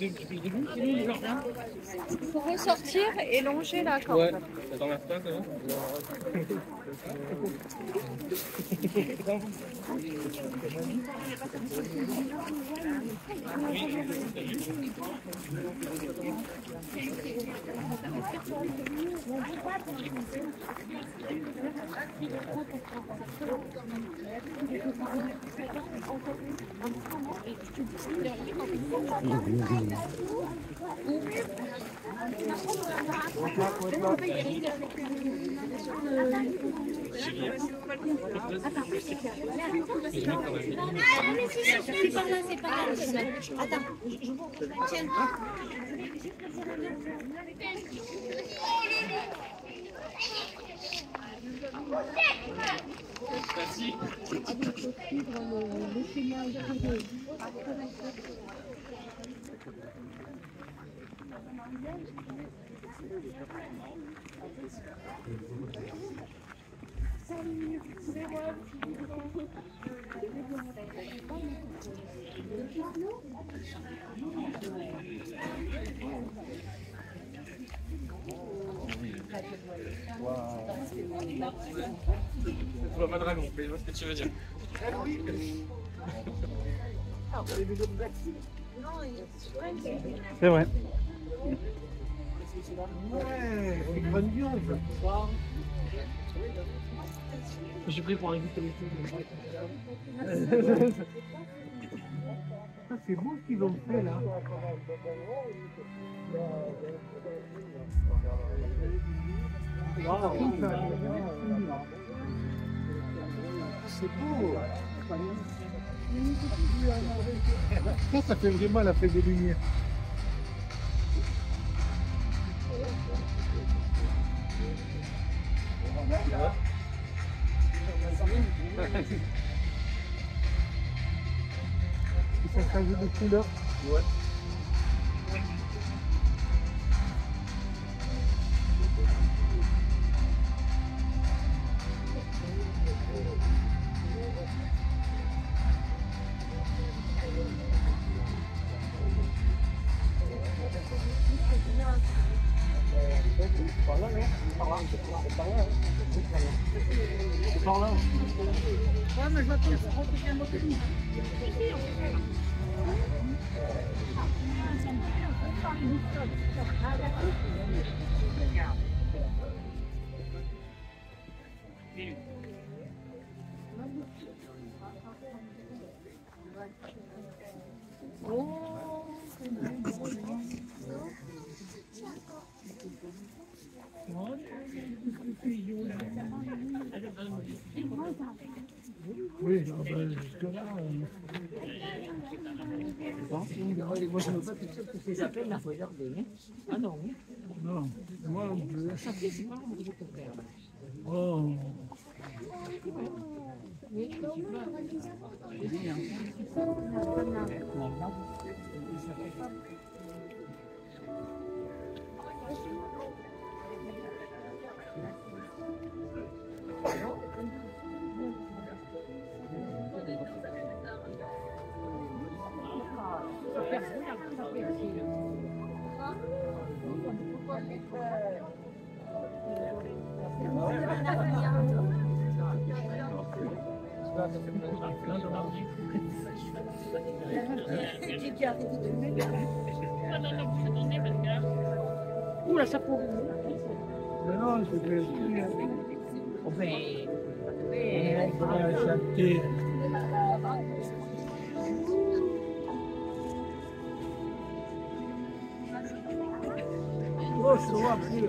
Il faut ressortir et longer la corde. Ouais, ça pas, va Attends, je vous tiens. Tiens. Merci. Salut, c'est moi, Wow dragon, mais je vois ce que tu veux dire. C'est vrai. Ouais, c'est une bonne viande. Je suis pris pour un guide Ah, C'est beau ce qu'ils ont fait là. C'est beau. Ça, ça fait vraiment la fête des lumières. Et ça change de couleur. Oui, Moi, je ne veux pas tout seul regarder. Ah non. Non, moi, ça fait, pas mon Oh, Oula, ça pourrit. non, je vais On va acheter. Je vois plus.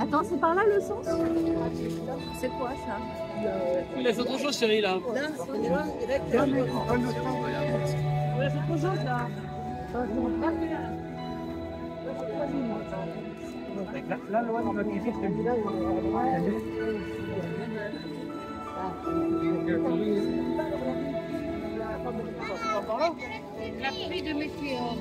Attends, c'est par là le sens C'est quoi ça Il laisse autre chose, chérie, là. Là. Ah, mais on le autre chose là. La, la loi dans notre ici, c'est. La pluie de météore.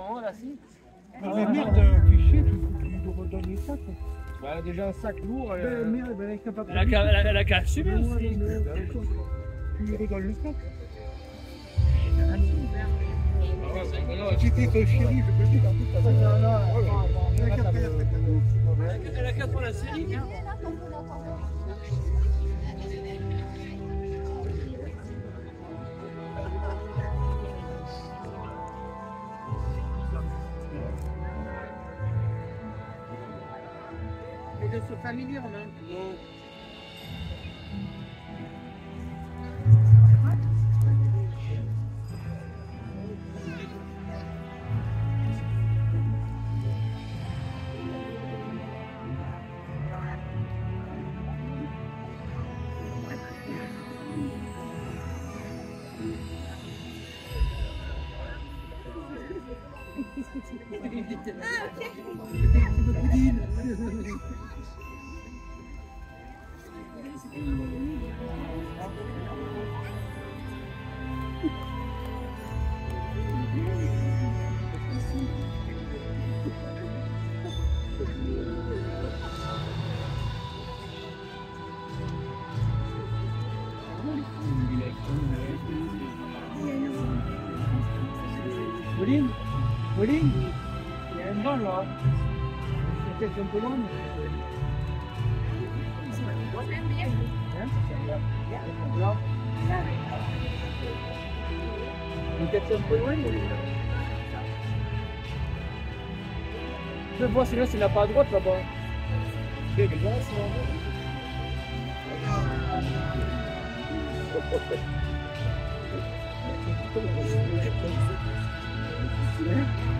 Apparemment, là, si. Mais merde, tu sais, tu tu nous redonnes les sacs. Bah, déjà un sac lourd. Et, Ben euh, merde, ben elle pas elle a qu'à- elle a- elle a qu'à assumer aussi. Tu lui redonnes le sac. Ah J'étais je peux dire. Non, non, attends, Elle a attends. quatre frères, cette ado. Elle a 4 ans la série. Familier, on a. Pauline Peu loin. mais- Je vois, là, c'est là-bas à droite là-bas.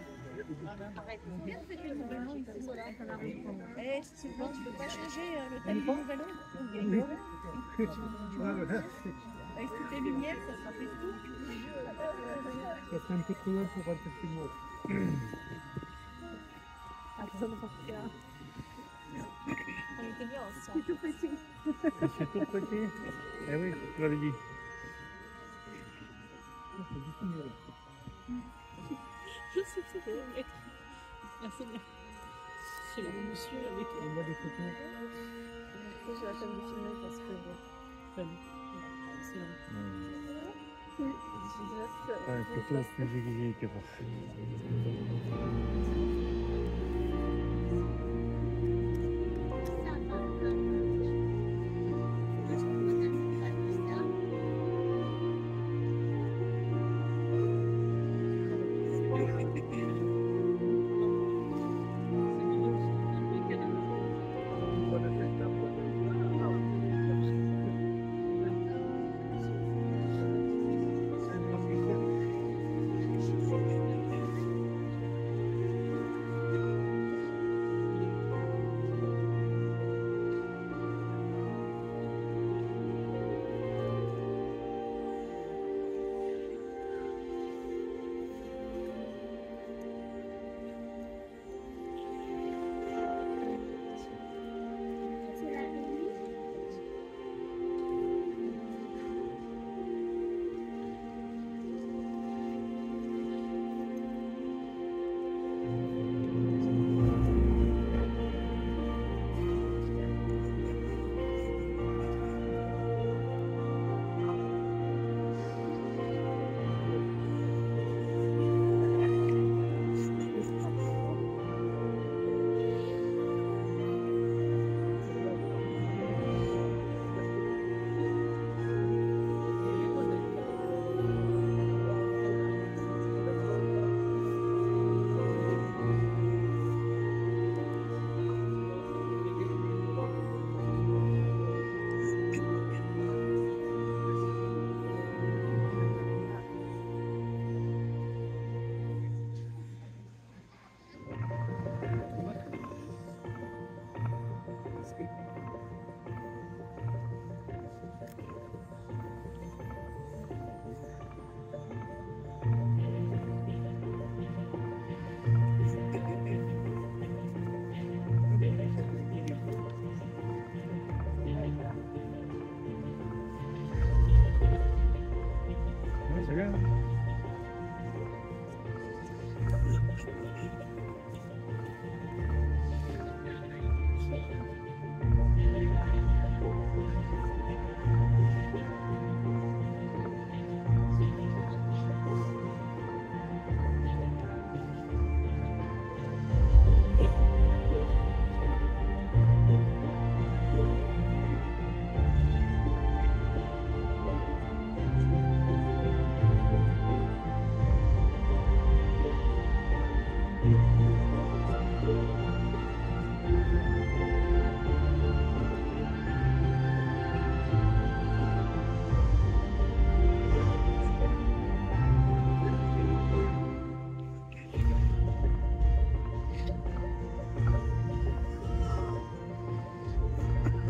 Eh, Sylvain, tu peux pas changer euh, le thème du nouvel an Avec toutes les lumières, ça sera festif. Ça serait un peu trop loin pour rentrer chez moi. On était bien ensemble. C'est tout petit. Eh oui, tu l'avais dit. C'est beaucoup mieux. Je sais, c'est le maître. Merci bien. C'est le monsieur avec On voit des photos. J'ai la peine de filmer parce que. C'est long. Ouais, photo plus aiguisée que Check.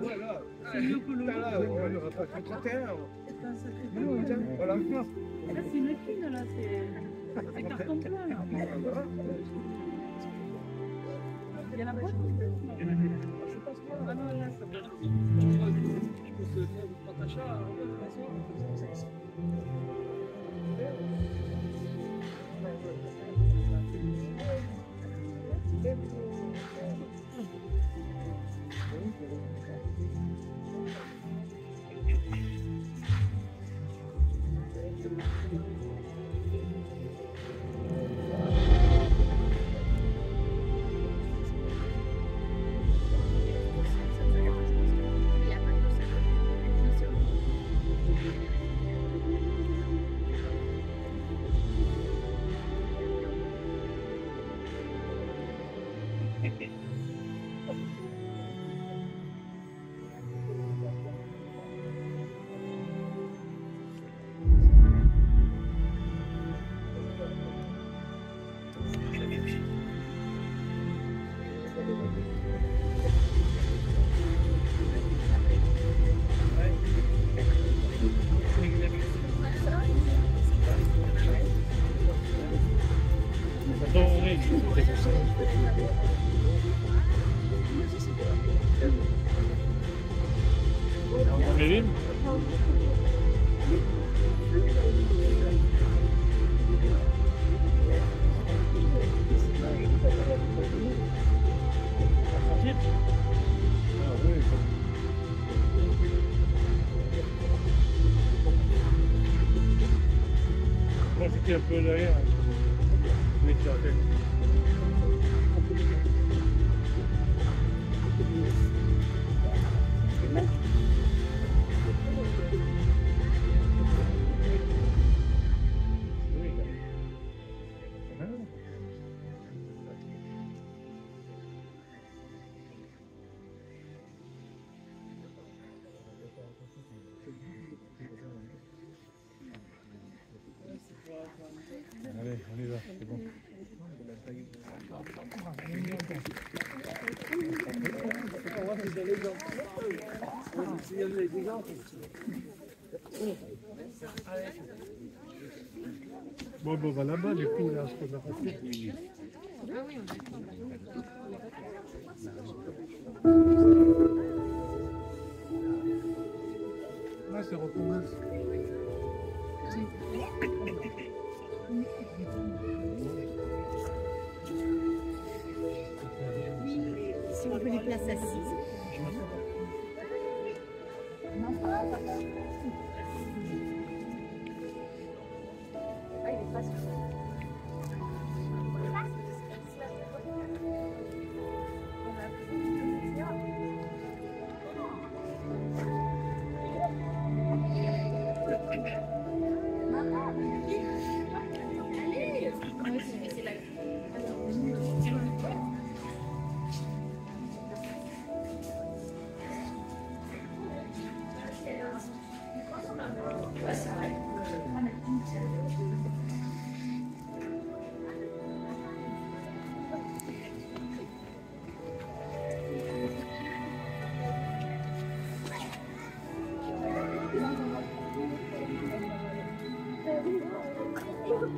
voilà. C'est là, Voilà. C'est une là. C'est carton plein, là. Je pense Thank you. Thank you. Oui. Bon, bon, on va là-bas, du coup, là, ce qu'on a fait. Là, c'est recommence. Si on veut les places assises. Thank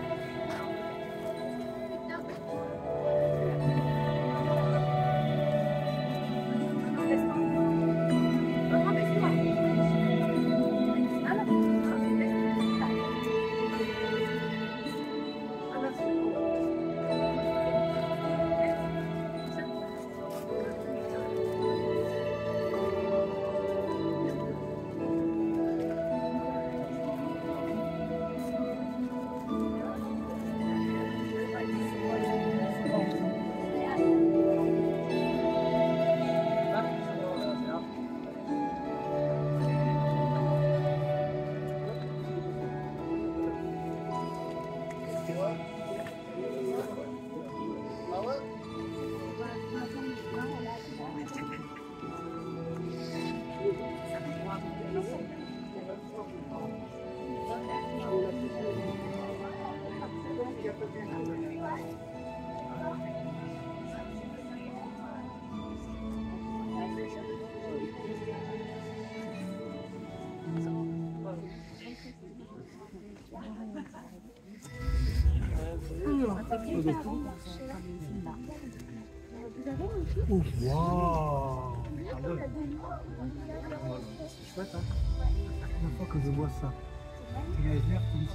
you. Ah ouais. C'est chouette, hein La première fois que je vois ça. Il y a les airs comme ça.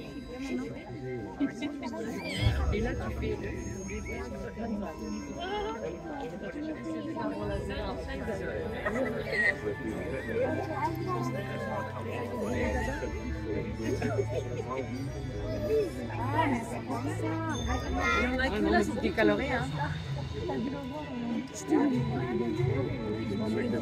Et là, tu fais. Il y en a qui là, c'est décaloré. Hein. Ah, j'ai pas